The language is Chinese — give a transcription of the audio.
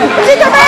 我是小